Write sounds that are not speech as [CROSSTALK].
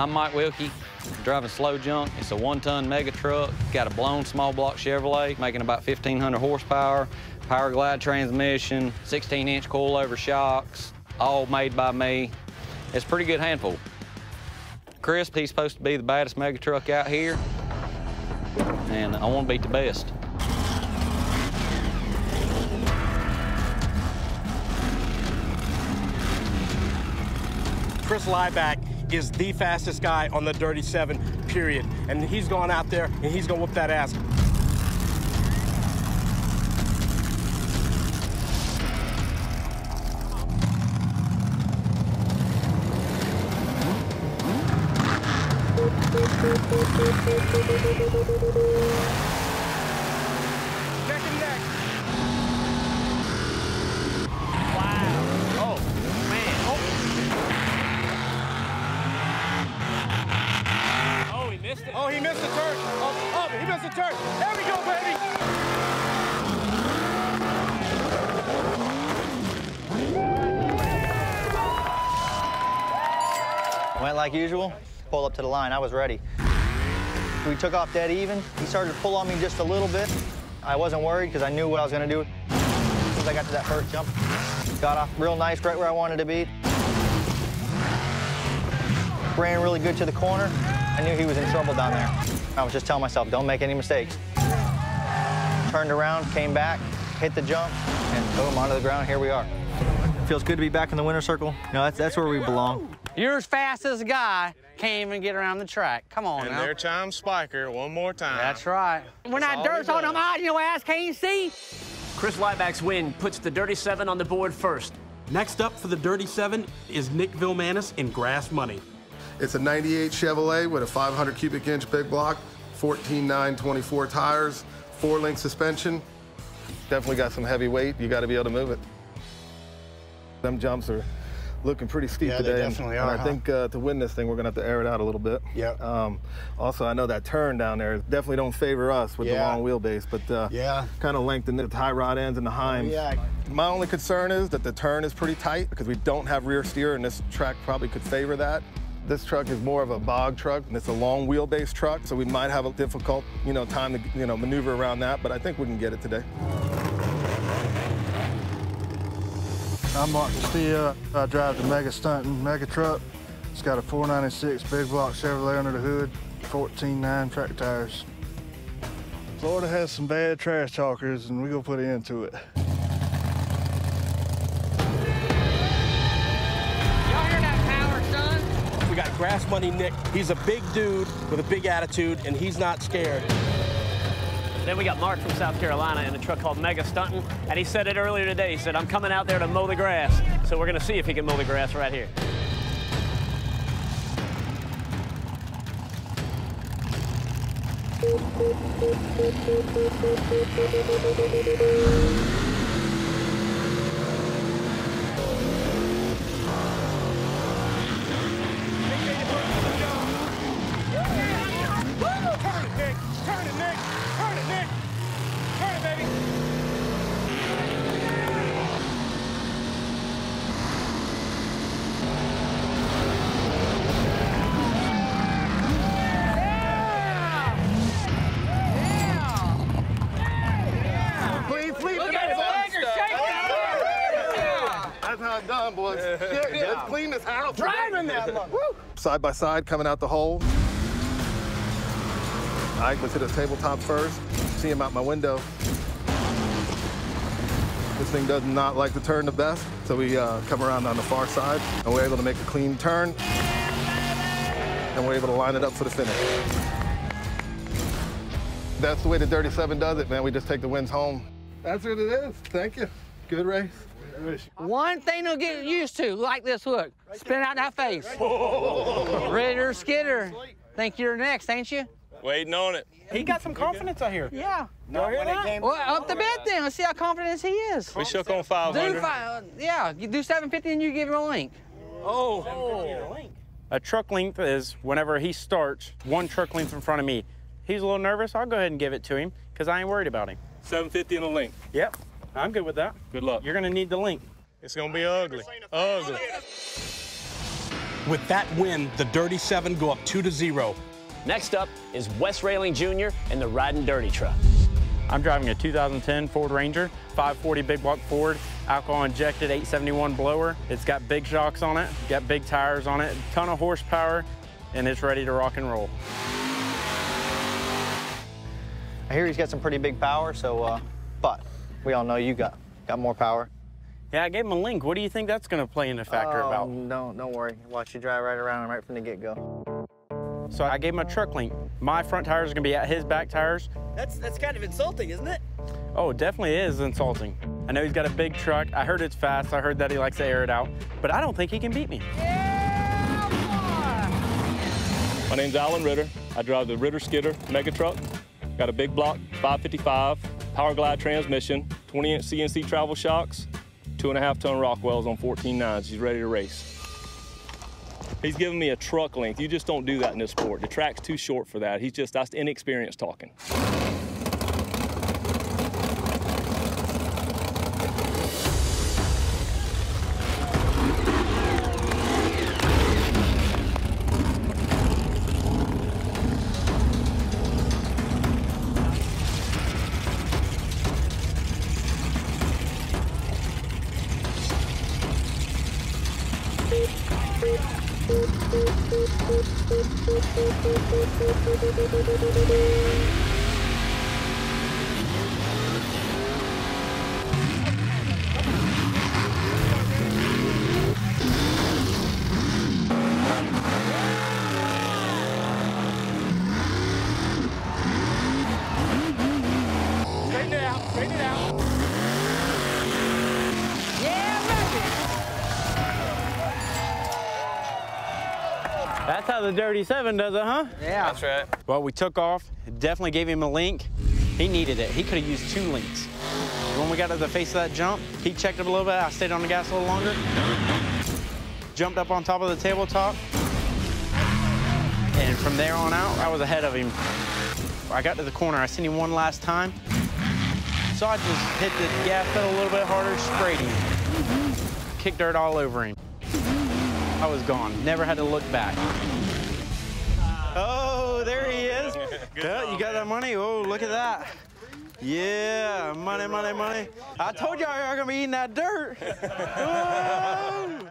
I'm Mike Wilkie, driving Slow Junk. It's a one-ton mega truck. Got a blown small block Chevrolet, making about 1,500 horsepower, power glide transmission, 16-inch coilover shocks, all made by me. It's a pretty good handful. Chris, he's supposed to be the baddest mega truck out here, and I want to beat the best. Chris Lieback is the fastest guy on the Dirty Seven, period. And he's going out there and he's gonna whoop that ass. [LAUGHS] Neck and neck. Oh, man. Oh, he missed it. Oh, he missed the turn. Oh, oh, he missed the turn. There we go, baby. Went like usual, pull up to the line. I was ready. We took off dead even. He started to pull on me just a little bit. I wasn't worried because I knew what I was going to do. As I got to that first jump, got off real nice, right where I wanted to be. Ran really good to the corner. I knew he was in trouble down there. I was just telling myself, don't make any mistakes. Turned around, came back, hit the jump, and boom, onto the ground. Here we are. Feels good to be back in the winner circle. Know, that's, that's where we belong. You're as fast as a guy. Can't even get around the track. Come on And now. their time spiker one more time. That's right. When that all dirt's on them does. eyes, your ass can't you see. Chris Lieback's win puts the Dirty Seven on the board first. Next up for the Dirty Seven is Nick Vilmanis in Grass Money. It's a 98 Chevrolet with a 500 cubic inch big block, 14.924 tires, four link suspension. Definitely got some heavy weight. You got to be able to move it. Them jumps are looking pretty steep Yeah, they today. and- definitely and are, I huh? think uh, to win this thing, we're gonna have to air it out a little bit. Yep. Um, also, I know that turn down there definitely don't favor us with the long wheelbase, but uh, Yeah. kind of lengthen the tie rod ends and the heims. Yeah. My only concern is that the turn is pretty tight because we don't have rear steer, and this track probably could favor that. This truck is more of a bog truck, and it's a long wheelbase truck, so we might have a difficult, you know, time to, you know, maneuver around that. But I think we can get it today. I'm Mark Castillo. I drive the Mega Stunting Mega Truck. It's got a 496 big block Chevrolet under the hood, 14.9 track tires. Florida has some bad trash talkers, and we're gonna put an end to it. Y'all hear that power, son? We got Grass Money Nick. He's a big dude with a big attitude, and he's not scared. Then we got Mark from South Carolina in a truck called Mega Stunting, and he said it earlier today. He said, I'm coming out there to mow the grass. So we're gonna see if he can mow the grass right here. Turn it, Nick. Turn it, Nick. Turn it, Nick. Turn it, baby. Clean sweep. Look at his legs are how done, boys. Yeah, let's clean this house. Driving that mother. Side by side, coming out the hole. Ike was hit his tabletop first. See him out my window. This thing does not like to turn the best, so we uh, come around on the far side, and we're able to make a clean turn, and we're able to line it up for the finish. That's the way the Dirty Seven does it, man. We just take the wins home. That's what it is. Thank you. Good race. One thing to get used to, like this hook. Spin out that face. [LAUGHS] Ritter, skitter. Think you're next, ain't you? Waiting on it. He got some confidence out here. Yeah. Y'all hear that? Well, up the bed then. Let's see how confident he is. We shook on Do 500. five, yeah, you do 750 and you give him a link. Oh. oh. A truck length is whenever he starts, one truck length in front of me. He's a little nervous. I'll go ahead and give it to him because I ain't worried about him. 750 and a link. Yep, I'm good with that. Good luck. You're gonna need the link. It's gonna be ugly. Ugly. With that win, the Dirty Seven go up two to zero. Next up is Wes Railing Jr. and the Riding Dirty truck. I'm driving a 2010 Ford Ranger, 540 big block Ford, alcohol injected 871 blower. It's got big shocks on it, got big tires on it, ton of horsepower, and it's ready to rock and roll. I hear he's got some pretty big power, so, uh, but we all know you got, got more power. Yeah, I gave him a link. What do you think that's going to play into factor Oh, about? Um, don't, don't worry. Watch you drive right around him right from the get-go. So I gave him a truck link. My front tires are going to be at his back tires. That's that's kind of insulting, isn't it? Oh, it definitely is insulting. I know he's got a big truck. I heard it's fast. I heard that he likes to air it out. But I don't think he can beat me. My name's Alan Ritter. I drive the Ritter Skidder Mega Truck. Got a big block 555, Power Glide transmission, 20 inch CNC travel shocks, two and a half ton Rockwells on 14 nines. He's ready to race. He's giving me a truck length. You just don't do that in this sport. The track's too short for that. He's just, that's inexperienced talking. Thank you. That's how the Dirty Seven does it, huh? Yeah. That's right. Well, we took off. Definitely gave him a link. He needed it. He could have used two links. When we got to the face of that jump, he checked it a little bit. I stayed on the gas a little longer. Jumped up on top of the tabletop. And from there on out, I was ahead of him. I got to the corner. I seen him one last time. So I just hit the gas pedal a little bit harder, sprayed him. Kicked dirt all over him. I was gone. Never had to look back. Oh, there he is. Yeah, you got that money? Oh, look at that. Yeah, money, money, money. I told y'all y'all gonna be eating that dirt. [LAUGHS] Oh.